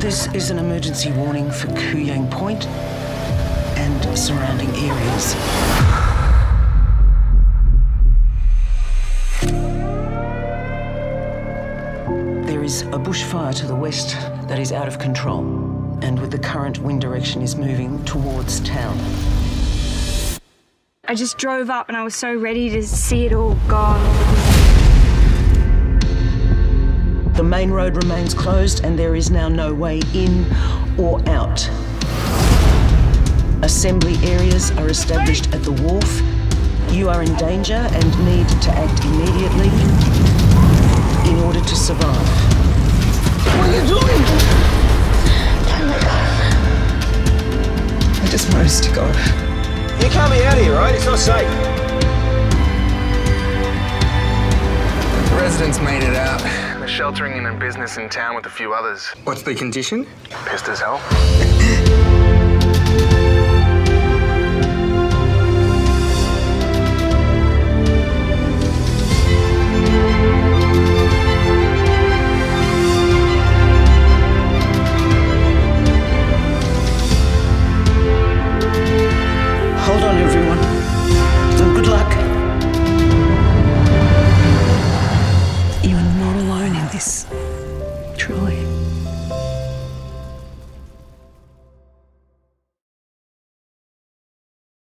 This is an emergency warning for Kuyang Point and surrounding areas. There is a bushfire to the west that is out of control, and with the current wind direction is moving towards town. I just drove up and I was so ready to see it all gone. The main road remains closed and there is now no way in or out. Assembly areas are established at the wharf. You are in danger and need to act immediately in order to survive. What are you doing? Oh my god. I just want us to go. You can't be out here, right? It's not safe. The residents made it out sheltering in a business in town with a few others. What's the condition? Pissed as hell. Hold on, everyone. Good luck. You Nice.